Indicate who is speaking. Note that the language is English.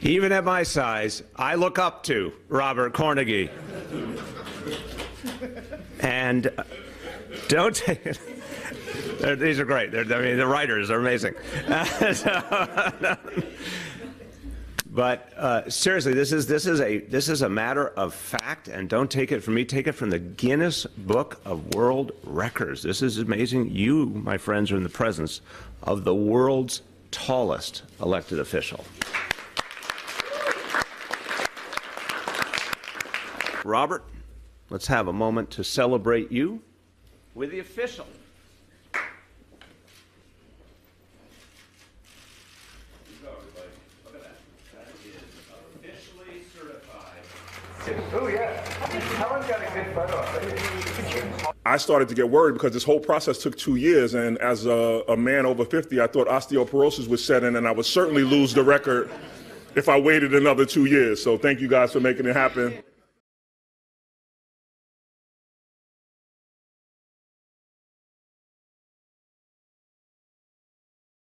Speaker 1: Even at my size, I look up to Robert Cornegy. And uh, don't take it. These are great. They're, I mean, the writers are amazing. But uh, seriously, this is this is a this is a matter of fact, and don't take it from me. Take it from the Guinness Book of World Records. This is amazing. You, my friends, are in the presence of the world's tallest elected official. Robert, let's have a moment to celebrate you with the official.
Speaker 2: I started to get worried because this whole process took two years, and as a, a man over 50, I thought osteoporosis would set in, and I would certainly lose the record if I waited another two years. So thank you guys for making it happen.